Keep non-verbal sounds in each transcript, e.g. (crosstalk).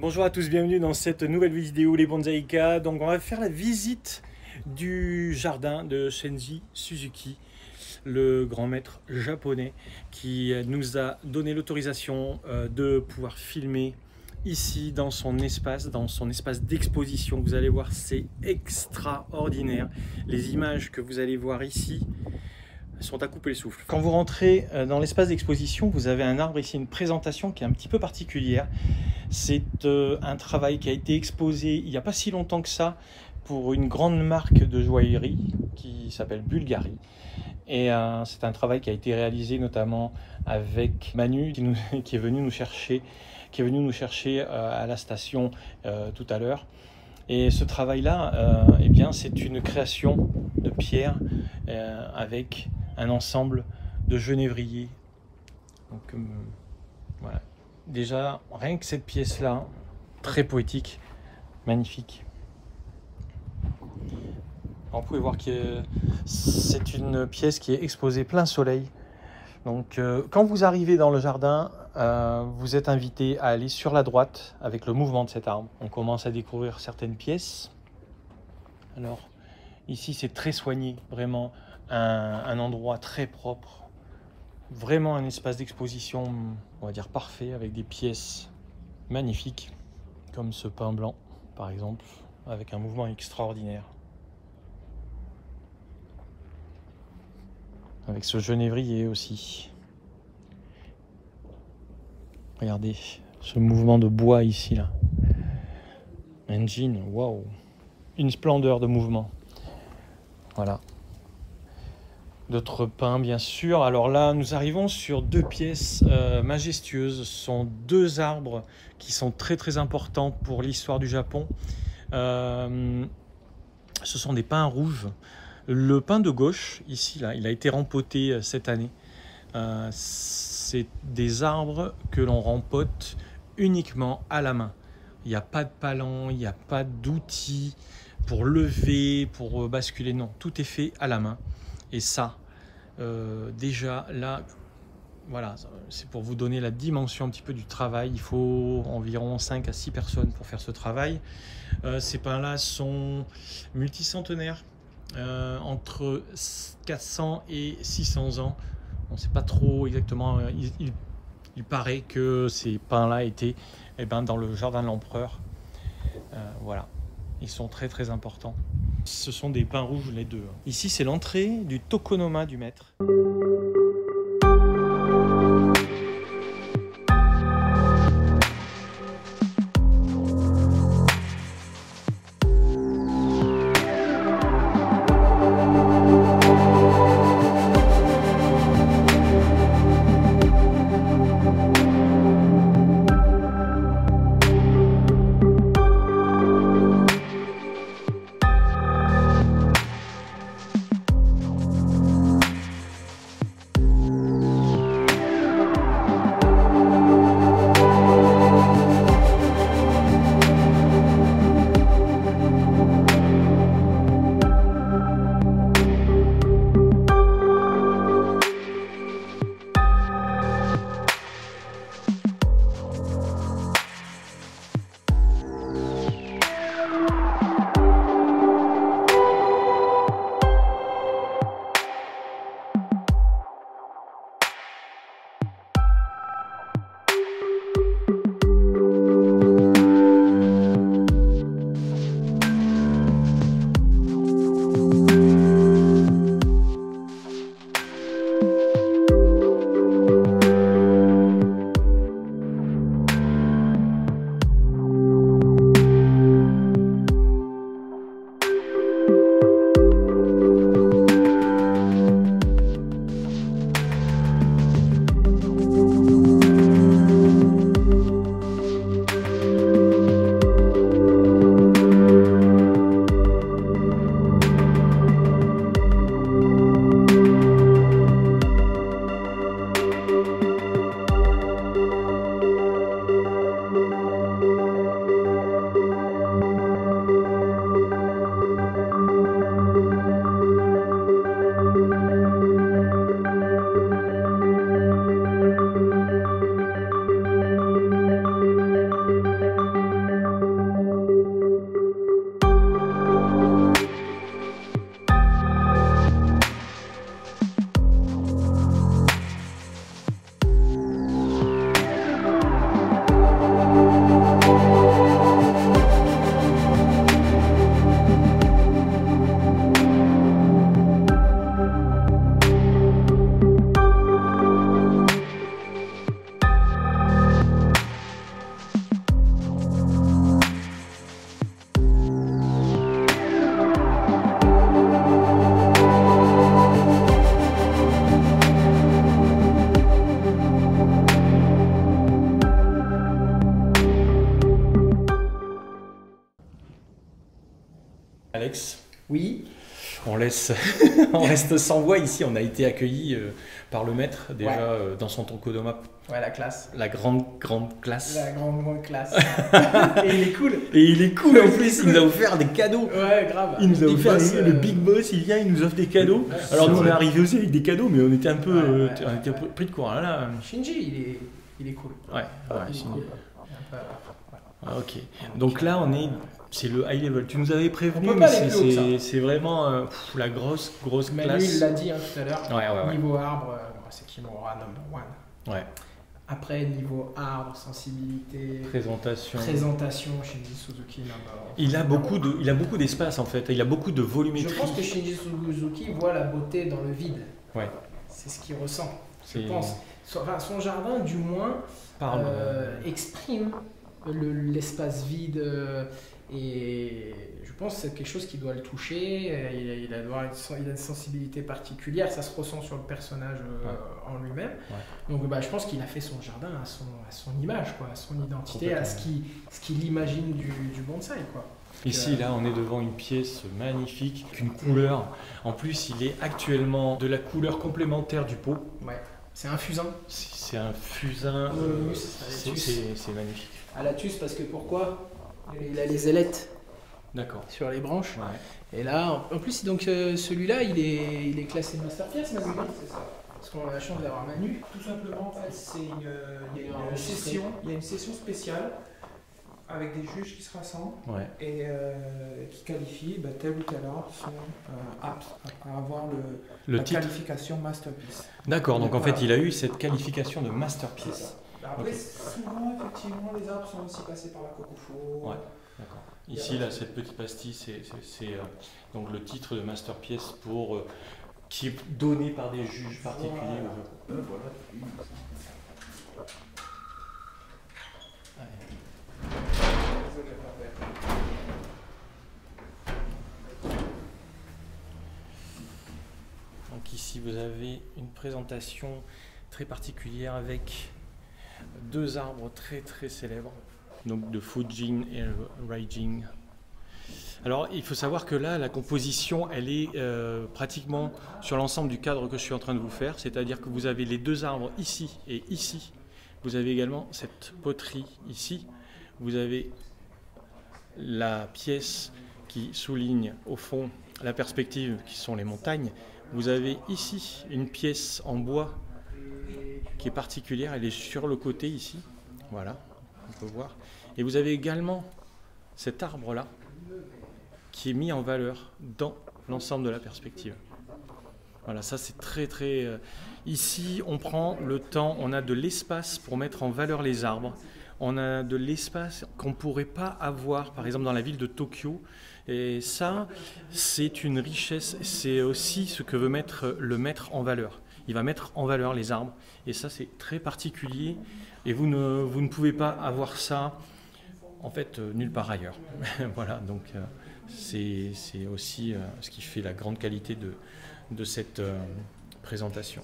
Bonjour à tous, bienvenue dans cette nouvelle vidéo Les Bonsaïka. Donc on va faire la visite du jardin de Shenji Suzuki, le grand maître japonais qui nous a donné l'autorisation euh, de pouvoir filmer ici dans son espace, dans son espace d'exposition. Vous allez voir, c'est extraordinaire. Les images que vous allez voir ici sont à couper le souffle. Quand vous rentrez euh, dans l'espace d'exposition, vous avez un arbre ici, une présentation qui est un petit peu particulière. C'est euh, un travail qui a été exposé il n'y a pas si longtemps que ça pour une grande marque de joaillerie qui s'appelle Bulgari. Et euh, c'est un travail qui a été réalisé notamment avec Manu qui, (laughs) est venu nous chercher, qui est venu nous chercher à la station tout à l'heure. Et ce travail-là, eh c'est une création de pierre avec un ensemble de genévriers. Voilà, déjà, rien que cette pièce-là, très poétique, magnifique. vous pouvez voir que c'est une pièce qui est exposée plein soleil. Donc euh, quand vous arrivez dans le jardin, euh, vous êtes invité à aller sur la droite avec le mouvement de cet arbre. On commence à découvrir certaines pièces. Alors ici c'est très soigné, vraiment un endroit très propre, vraiment un espace d'exposition, on va dire parfait, avec des pièces magnifiques, comme ce pain blanc, par exemple, avec un mouvement extraordinaire. Avec ce genévrier aussi. Regardez ce mouvement de bois ici, là. Engine, waouh! Une splendeur de mouvement. Voilà d'autres pins bien sûr. Alors là, nous arrivons sur deux pièces euh, majestueuses. Ce sont deux arbres qui sont très très importants pour l'histoire du Japon. Euh, ce sont des pins rouges. Le pin de gauche, ici, il a été rempoté euh, cette année. C'est des arbres que l'on rempote uniquement à la main. Il n'y a pas de palan, il n'y a pas d'outils pour lever, pour basculer. Non, tout est fait à la main. Et ça, euh, déjà là, voilà, c'est pour vous donner la dimension un petit peu du travail. Il faut environ 5 à 6 personnes pour faire ce travail. Euh, ces pins-là sont multicentenaires, euh, entre 400 et 600 ans. On ne sait pas trop exactement. Il, paraît que ces pins-là étaient eh ben, dans le jardin de l'empereur. voilà, ils sont très très importants. Ce sont des pains rouges les deux. Ici, c'est l'entrée du tokonoma du maître. Alex, Oui. on, laisse, (laughs) on reste sans voix ici. On a été accueillis euh, par le maître déjà Ouais. euh, dans son tokonoma, Ouais, la classe. la grande, grande classe. La grande, grande classe. (laughs) Et il est cool. Et il est cool en plus, il nous a offert des cadeaux. Ouais, grave. Il nous a offert Boss, le euh, big boss, il vient, il nous offre des cadeaux. Ouais, Alors nous on est arrivé aussi avec des cadeaux, mais on était un peu, Ouais, euh, on était pris de court. Là, là. Shinji, il est, il est cool. Ouais, il est cool. Voilà. Ah, ok. Donc là on est, c'est le high level. Tu nous avais prévenu, mais c'est- vraiment euh, pff, la grosse, grosse classe. il l'a dit hein, tout à l'heure. Ouais, ouais, ouais. Niveau arbre, euh, c'est Kimura number one. Ouais. Après, niveau arbre, sensibilité, Présentation. présentation, Shinji Suzuki number one. Il a beaucoup de, il a beaucoup d'espace en fait. Il a beaucoup de Je volumétrie. pense que Shinji Suzuki voit la beauté dans le vide. Ouais. C'est ce qu'il ressent. Je pense. Son, enfin, son jardin, du moins, Parle. euh, exprime le- l'espace vide et je pense que c'est quelque chose qui doit le toucher. euh, Il a, il a doit- il a une sensibilité particulière, ça se ressent sur le personnage euh, en lui-même. Donc bah, je pense qu'il a fait son jardin à son, à son image, quoi, à son identité, à ce qu'il ce imagine du, du bonsaï. Quoi. Ici, là, on est devant une pièce magnifique, qu'une couleur. En plus, il est actuellement de la couleur complémentaire du pot. Ouais. C'est un fusain C'est un fusain. Euh, c'est magnifique. à la tuce parce que pourquoi? Il a les ailettes D'accord. sur les branches. Ouais. Et là, en plus, donc euh, celui-là, il est, il est classé Masterpiece, Manu C'est ça. Parce qu'on a la chance d'avoir Manu. Tout simplement, en fait, c'est une, euh, il y a une, session, il y a une session spéciale avec des juges qui se rassemblent Ouais. et euh, qui qualifient bah, tel ou tel art sont euh, aptes à, avoir le, Le la titre. qualification masterpiece. D'accord. Donc en fait, il a eu cette qualification de masterpiece. Après, souvent, effectivement, les arbres sont aussi passés par la Cocofo. Ouais. D'accord. Ici, là, cette petite pastille, c'est euh, donc le titre de masterpiece pour euh, qui est donné par des juges particuliers. Voilà. Euh, voilà. Donc ici vous avez une présentation très particulière avec deux arbres très très célèbres, donc de Fujin et Raijin. Alors il faut savoir que là la composition elle est euh, pratiquement sur l'ensemble du cadre que je suis en train de vous faire, c'est-à-dire que vous avez les deux arbres ici et ici. Vous avez également cette poterie ici. Vous avez la pièce qui souligne au fond la perspective qui sont les montagnes. Vous avez ici une pièce en bois qui est particulière, elle est sur le côté ici. Voilà, on peut voir. Et vous avez également cet arbre-là qui est mis en valeur dans l'ensemble de la perspective. Voilà, ça c'est très très... euh, Ici, on prend le temps, on a de l'espace pour mettre en valeur les arbres. On a de l'espace qu'on ne pourrait pas avoir, par exemple, dans la ville de Tokyo. Et ça, c'est une richesse. C'est aussi ce que veut mettre le maître en valeur. Il va mettre en valeur les arbres. Et ça, c'est très particulier. Et vous ne, vous ne pouvez pas avoir ça, en fait, euh, nulle part ailleurs. (laughs) voilà, donc euh, c'est aussi euh, ce qui fait la grande qualité de, de cette présentation.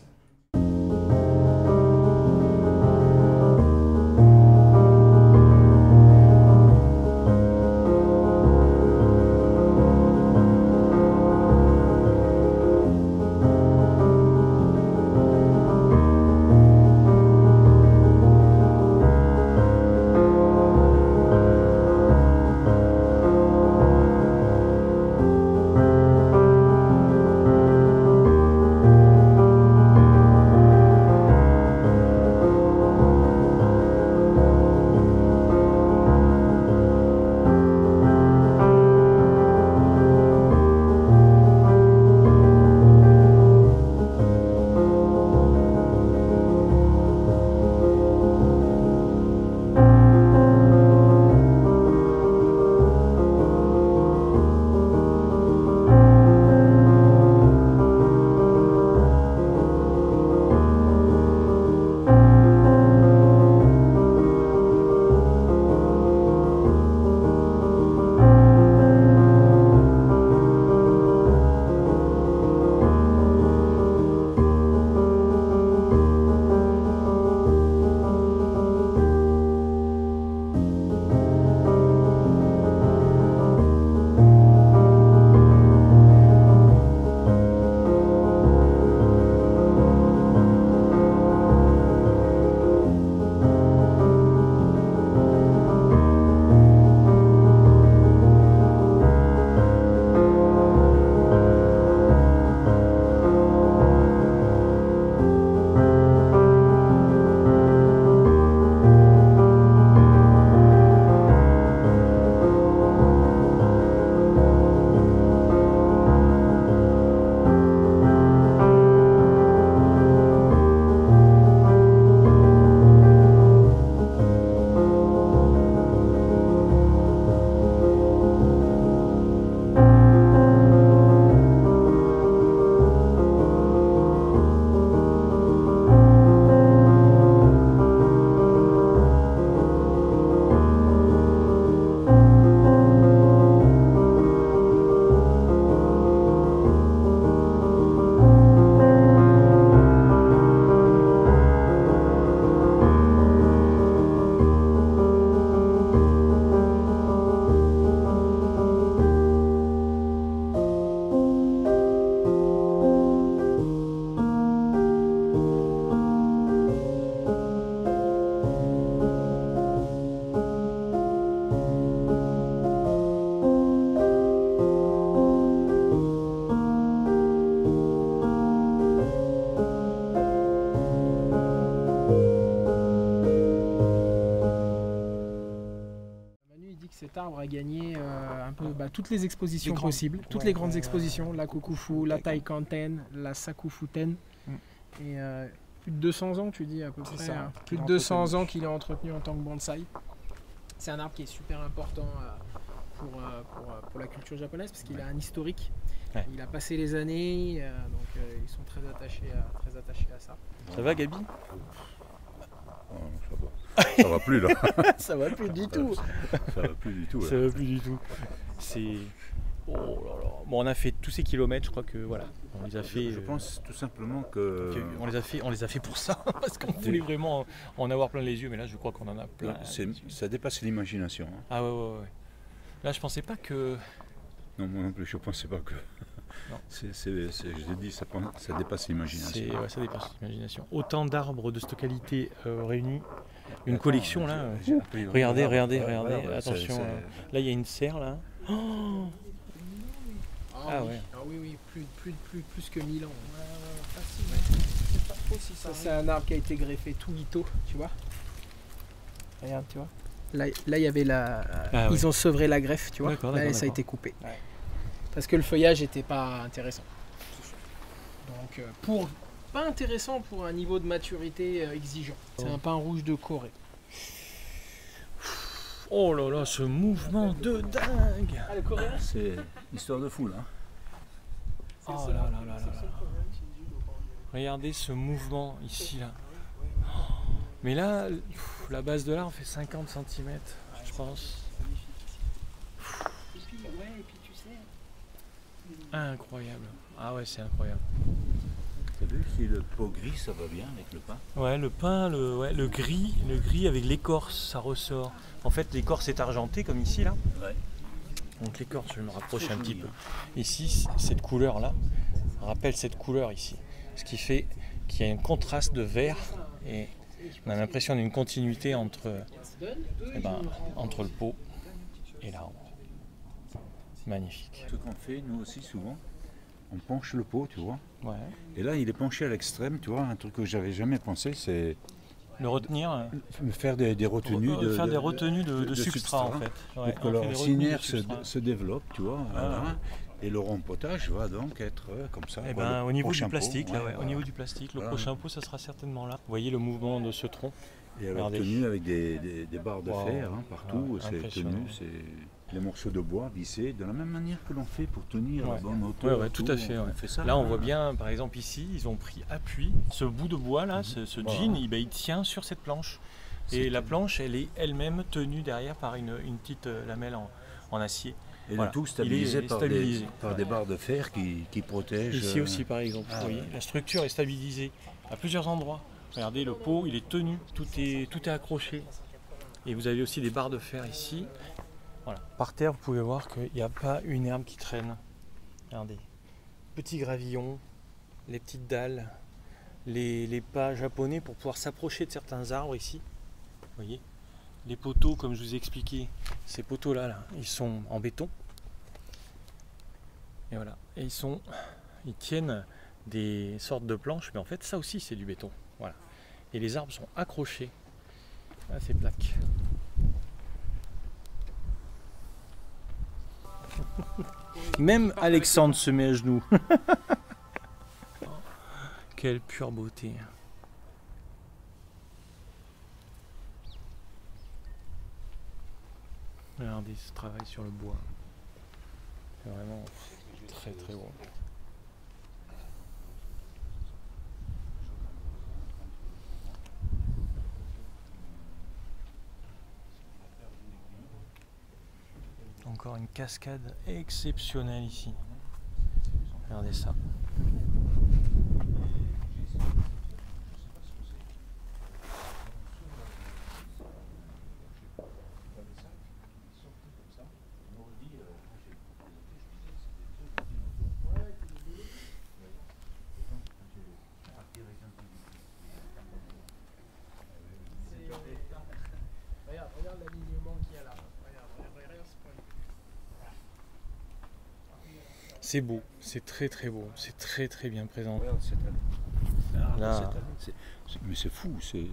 A gagné euh, un peu bah, toutes les expositions Les grandes- possibles, toutes ouais, les grandes ouais, expositions, la Kokufu, la. Taikanten, la Sakufuten. Mm. Et euh, plus de 200 ans, tu dis à peu C'est près. ça. hein. Plus de Entretenu. 200 ans qu'il est entretenu en tant que bonsaï. C'est un arbre qui est super important euh, pour, euh, pour, euh, pour la culture japonaise parce qu'il a un historique. Ouais. Il a passé les années, euh, donc euh, ils sont très attachés à, très attachés à ça. Ça va Gabi? Oh, ça va. Plus là. (laughs) Ça va plus du tout. Ça va plus du tout. là. Ça va plus du tout. C'est. Oh là là. Bon, on a fait tous ces kilomètres, je crois que voilà. On les a fait. Je euh, pense tout simplement que. que on les a fait, on les a fait pour ça, (laughs) parce qu'on voulait vraiment en avoir plein les yeux, mais là je crois qu'on en a plein. ça dépasse l'imagination. hein. Ah ouais, ouais, ouais. Là je pensais pas que. Non, moi non plus, je pensais pas que. Non. C'est, c'est- c'est- je l'ai dit, ça, dépasse l'imagination. ouais, ça dépasse l'imagination. Autant d'arbres de cette qualité euh, réunis. Une collection là. euh, J'ai appris- Regardez, regardez, Ouais, regardez, ouais, attention. Là il y a une serre là. Oh Ah oui. ouais. Ah oui, oui, plus, plus, plus, plus que 1000 ans. pas trop si Ça, c'est un arbre qui a été greffé tout Ito, tu vois. Regarde, tu vois. Là, là, il y avait la. Ah ils ouais. ont sevré la greffe, tu vois. D'accord, Là, d'accord, ça a été coupé. Ouais. Parce que le feuillage n'était pas intéressant. Donc, euh, pour. Pas intéressant pour un niveau de maturité euh, exigeant. C'est un pain rouge de Corée. Oh là là, ce mouvement de dingue Ah, le coréen C'est histoire de fou là. Oh là là là là là. Regardez ce mouvement ici là. Mais là, pff, la base de l'arbre fait 50 cm, je pense. Et puis, ouais, et puis tu sais. Incroyable. Ah ouais, c'est incroyable. T'as vu si le pot gris ça va bien avec le pain? Ouais, le pain, le, ouais, le gris, le gris avec l'écorce, ça ressort. En fait, l'écorce est argentée comme ici là. Ouais. Donc l'écorce, je vais me rapprocher Trop un petit peu. hein. Ici, cette couleur là rappelle cette couleur ici. Ce qui fait qu'il y a un contraste de vert et on a l'impression d'une continuité entre, eh ben, entre le pot et l'arbre. Magnifique. Ce qu'on fait nous aussi souvent, on penche le pot, tu vois. Ouais. Et là il est penché à l'extrême, tu vois. Un truc que j'avais jamais pensé, c'est Le retenir, euh, faire des, des retenues euh, de, faire de- des retenues de, de- de de substrat, en fait. Ouais, pour que on le fait des retenues de racinaire se, développe, tu vois. Ah. Et le rempotage va donc être euh, comme ça. Eh quoi, ben, au niveau du pot, plastique, là, ouais, ouais, au niveau du plastique, le Voilà. prochain pot, ça sera certainement là. Vous voyez le mouvement de ce tronc? Et elle est tenue avec des, des- des barres de Wow. fer hein, partout. Ah, c'est tenu, c'est des morceaux de bois vissés de la même manière que l'on fait pour tenir Ouais. la bonne hauteur. Ouais, ouais, tout à fait, on ouais. fait ça, Là, on voit bien, par exemple, ici, ils ont pris appui. Ce bout de bois là, ce, ce Voilà. jean, il, ben, il tient sur cette planche. Et la planche, elle est elle-même tenue derrière par une, une petite euh, lamelle en, en acier. Et Voilà. le tout Il stabilisé, par, stabilisé. Des, par des barres de fer qui, qui protègent. Ici euh, aussi, par exemple, ah ouais. la structure est stabilisée à plusieurs endroits. Regardez, le pot, il est tenu, tout est, tout est accroché. Et vous avez aussi des barres de fer ici. Voilà. Par terre, vous pouvez voir qu'il n'y a pas une herbe qui traîne. Regardez. Petits gravillons, les petites dalles, les, pas japonais pour pouvoir s'approcher de certains arbres ici. Vous voyez Les poteaux, comme je vous ai expliqué, ces poteaux-là, là, ils sont en béton. Et voilà. Et ils sont. Ils tiennent des sortes de planches, mais en fait ça aussi c'est du béton. Voilà. Et les arbres sont accrochés à ces plaques. Même Alexandre se met à genoux. (laughs) Quelle pure beauté. Regardez ce travail sur le bois. C'est vraiment très très beau. Encore une cascade exceptionnelle ici. Regardez ça. Regarde, regarde l'alignement qu'il y a là. Regarde, regarde, regarde ce point. C'est beau, c'est très très beau, c'est très très bien présent. Regarde cette allée. Ah, Là. cette allée, c'est- c'est- mais c'est fou, c'est.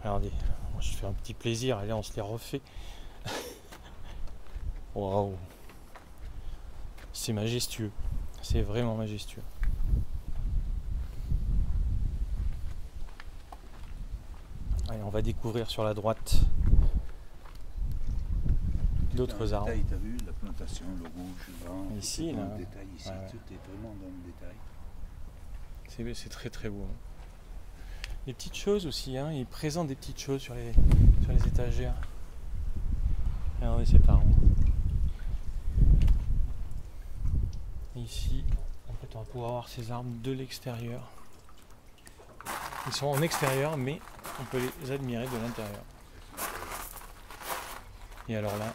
Regardez, moi je fais un petit plaisir, là on se les refait. (laughs) Waouh. C'est majestueux. C'est vraiment majestueux. Allez, on va découvrir sur la droite d'autres arbres. Le rouge, le vent, Ici, tout là. le détail ici, Ouais, ouais. tout est vraiment dans le détail. C'est très très beau. Les petites choses aussi, hein, ils présentent des petites choses sur les, sur les étagères. Regardez ces parents. Et Ici, en fait, on va pouvoir voir ces arbres de l'extérieur. Ils sont en extérieur, mais on peut les admirer de l'intérieur. Et alors là,